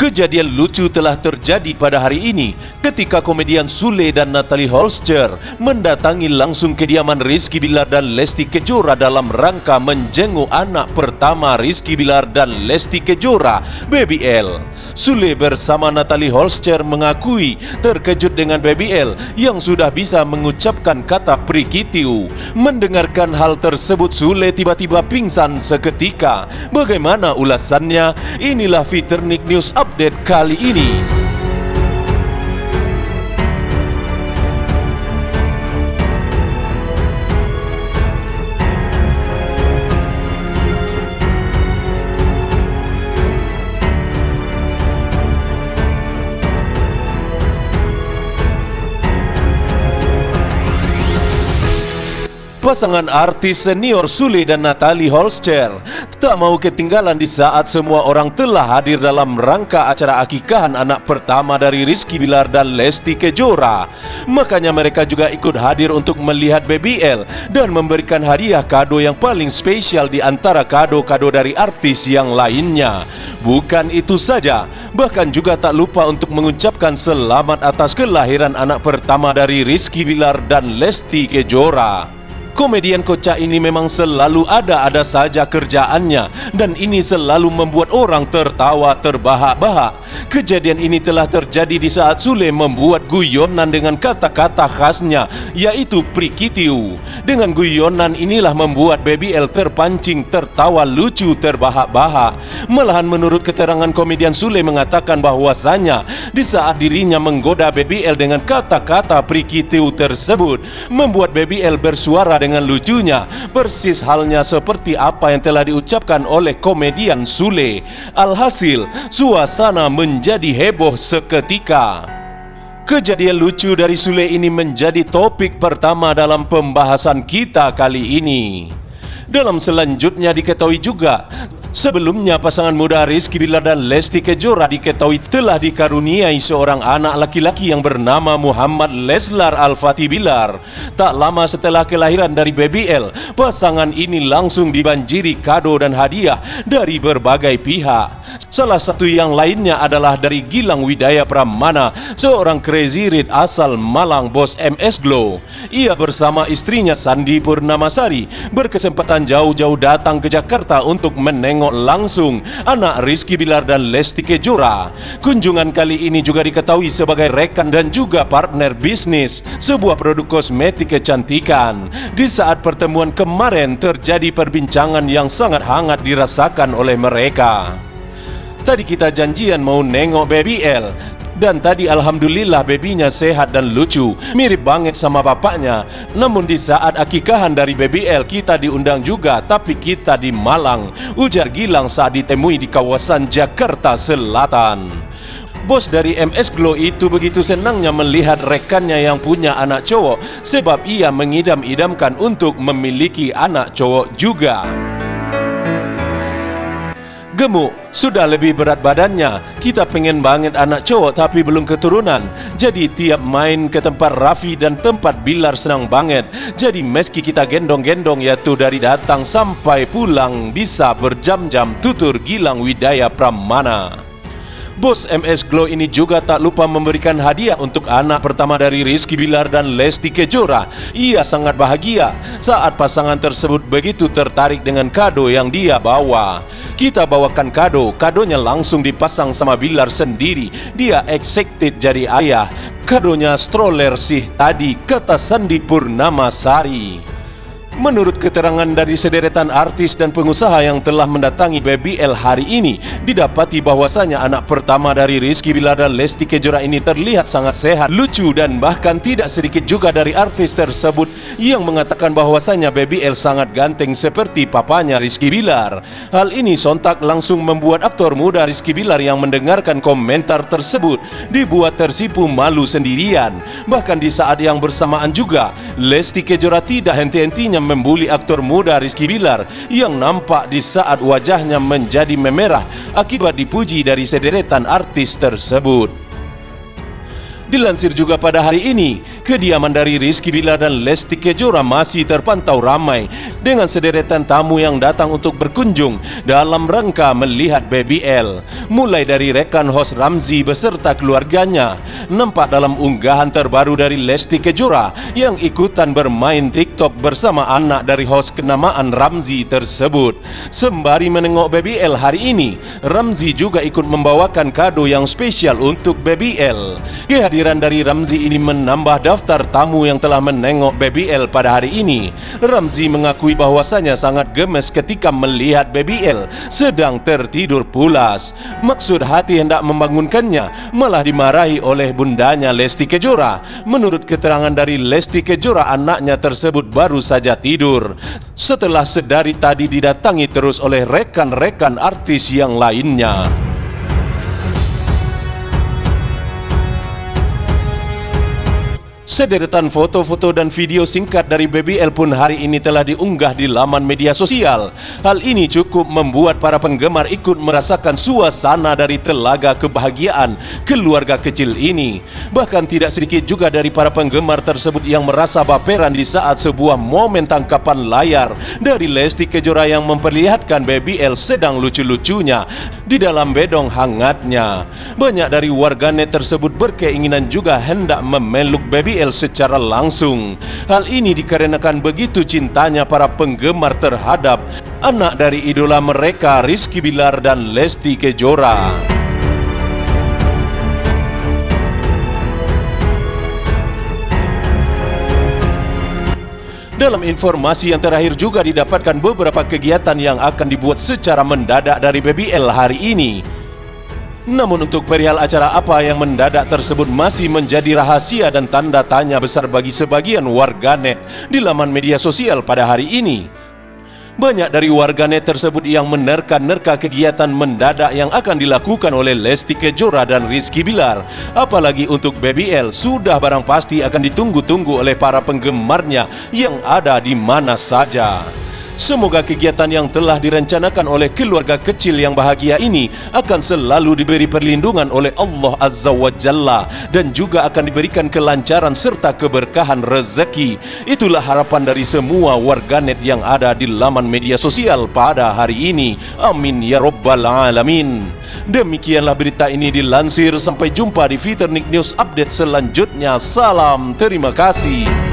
Kejadian lucu telah terjadi pada hari ini ketika komedian Sule dan Natalie Holster mendatangi langsung kediaman Rizky Bilar dan Lesti Kejora dalam rangka menjenguk anak pertama Rizky Bilar dan Lesti Kejora, Baby L. Sule bersama Natalie Holster mengakui terkejut dengan Baby L yang sudah bisa mengucapkan kata prikitiu. Mendengarkan hal tersebut Sule tiba-tiba pingsan seketika. Bagaimana ulasannya? Inilah Fiternik News Update kali ini. Pasangan artis senior Sule dan Natalie Holster tak mau ketinggalan di saat semua orang telah hadir dalam rangka acara akikahan anak pertama dari Rizky Bilar dan Lesti Kejora. Makanya mereka juga ikut hadir untuk melihat Baby L dan memberikan hadiah kado yang paling spesial di antara kado-kado dari artis yang lainnya. Bukan itu saja, bahkan juga tak lupa untuk mengucapkan selamat atas kelahiran anak pertama dari Rizky Bilar dan Lesti Kejora. Komedian kocak ini memang selalu ada-ada saja kerjaannya dan ini selalu membuat orang tertawa terbahak-bahak. Kejadian ini telah terjadi di saat Sule membuat guyonan dengan kata-kata khasnya yaitu prikitiu. Dengan guyonan inilah membuat Baby L terpancing tertawa lucu terbahak-bahak. Malahan menurut keterangan komedian Sule mengatakan bahwasanya di saat dirinya menggoda Baby L dengan kata-kata prikitiu tersebut membuat Baby L bersuara dengan lucunya persis halnya seperti apa yang telah diucapkan oleh komedian Sule. Alhasil, suasana menjadi heboh seketika. Kejadian lucu dari Sule ini menjadi topik pertama dalam pembahasan kita kali ini. Dalam selanjutnya diketahui juga Sebelumnya pasangan muda Rizky Bilar dan Lesti Kejora diketahui telah dikaruniai seorang anak laki-laki yang bernama Muhammad Leslar Al-Fatih Bilar. Tak lama setelah kelahiran dari Baby L, pasangan ini langsung dibanjiri kado dan hadiah dari berbagai pihak. Salah satu yang lainnya adalah dari Gilang Widaya Pramana, seorang crazy rich asal Malang bos MS Glow. Ia bersama istrinya Sandi Purnamasari berkesempatan jauh-jauh datang ke Jakarta untuk menengok langsung anak Rizky Bilar dan Lesti Kejora. Kunjungan kali ini juga diketahui sebagai rekan dan juga partner bisnis sebuah produk kosmetik kecantikan. Di saat pertemuan kemarin terjadi perbincangan yang sangat hangat dirasakan oleh mereka. Tadi kita janjian mau nengok Baby L. Dan tadi Alhamdulillah babynya sehat dan lucu. Mirip banget sama bapaknya. Namun di saat akikahan dari Baby L Kita diundang juga Tapi kita di Malang. Ujar Gilang saat ditemui di kawasan Jakarta Selatan. Bos dari MS Glow itu begitu senangnya melihat rekannya yang punya anak cowok Sebab ia mengidam-idamkan untuk memiliki anak cowok juga Gemuk, sudah lebih berat badannya. Kita pengen banget anak cowok tapi belum keturunan. Jadi tiap main ke tempat Raffi dan tempat Bilar senang banget. Jadi meski kita gendong-gendong yaitu dari datang sampai pulang Bisa berjam-jam tutur Gilang Widaya Pramana Bos MS Glow ini juga tak lupa memberikan hadiah untuk anak pertama dari Rizky Bilar dan Lesti Kejora. Ia sangat bahagia saat pasangan tersebut begitu tertarik dengan kado yang dia bawa. Kita bawakan kado, kadonya langsung dipasang sama Bilar sendiri. Dia excited jadi ayah. Kadonya stroller sih tadi, kata Sandi Purnama Sari. Menurut keterangan dari sederetan artis dan pengusaha yang telah mendatangi BBL hari ini, didapati bahwasanya anak pertama dari Rizky Bilar dan Lesti Kejora ini terlihat sangat sehat, lucu dan bahkan tidak sedikit juga dari artis tersebut yang mengatakan bahwasanya BBL sangat ganteng seperti papanya Rizky Bilar. Hal ini sontak langsung membuat aktor muda Rizky Bilar yang mendengarkan komentar tersebut dibuat tersipu malu sendirian. Bahkan di saat yang bersamaan juga, Lesti Kejora tidak henti-hentinya membuli aktor muda Rizky Bilar yang nampak di saat wajahnya menjadi memerah akibat dipuji dari sederetan artis tersebut. Dilansir juga pada hari ini, kediaman dari Rizky Bilar dan Lesti Kejora masih terpantau ramai dengan sederetan tamu yang datang untuk berkunjung dalam rangka melihat Baby L. Mulai dari rekan host Ramzi beserta keluarganya, nampak dalam unggahan terbaru dari Lesti Kejora yang ikutan bermain TikTok bersama anak dari host kenamaan Ramzi tersebut. Sembari menengok Baby L hari ini, Ramzi juga ikut membawakan kado yang spesial untuk Baby L. Kehadiran dari Ramzi ini menambah daftar tamu yang telah menengok Baby L pada hari ini. Ramzi mengakui bahwasanya sangat gemes ketika melihat Baby L sedang tertidur pulas. Maksud hati hendak membangunkannya malah dimarahi oleh bundanya Lesti Kejora. Menurut keterangan dari Lesti Kejora anaknya tersebut baru saja tidur. Setelah sedari tadi didatangi terus oleh rekan-rekan artis yang lainnya. Sederetan foto-foto dan video singkat dari Baby L pun hari ini telah diunggah di laman media sosial. Hal ini cukup membuat para penggemar ikut merasakan suasana dari telaga kebahagiaan keluarga kecil ini. Bahkan tidak sedikit juga dari para penggemar tersebut yang merasa baperan di saat sebuah momen tangkapan layar dari Lesti Kejora yang memperlihatkan Baby L sedang lucu-lucunya di dalam bedong hangatnya. Banyak dari warganet tersebut berkeinginan juga hendak memeluk Baby Secara langsung. Hal ini dikarenakan begitu cintanya para penggemar terhadap anak dari idola mereka Rizky Bilar dan Lesti Kejora. Dalam informasi yang terakhir juga didapatkan beberapa kegiatan yang akan dibuat secara mendadak dari BBL hari ini. Namun untuk perihal acara apa yang mendadak tersebut masih menjadi rahasia dan tanda tanya besar bagi sebagian warganet di laman media sosial pada hari ini. Banyak dari warganet tersebut yang menerka-nerka kegiatan mendadak yang akan dilakukan oleh Lesti Kejora dan Rizky Bilar. Apalagi untuk Baby L sudah barang pasti akan ditunggu-tunggu oleh para penggemarnya yang ada di mana saja. Semoga kegiatan yang telah direncanakan oleh keluarga kecil yang bahagia ini akan selalu diberi perlindungan oleh Allah Azza wa Jalla dan juga akan diberikan kelancaran serta keberkahan rezeki. Itulah harapan dari semua warganet yang ada di laman media sosial pada hari ini. Amin ya Rabbal Alamin. Demikianlah berita ini dilansir. Sampai jumpa di Fitur News Update selanjutnya. Salam, terima kasih.